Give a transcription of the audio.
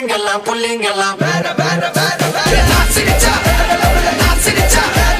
புள்ளிங்கெல்லாம் புள்ளிங்கெல்லாம் வேற வேற வேற வேற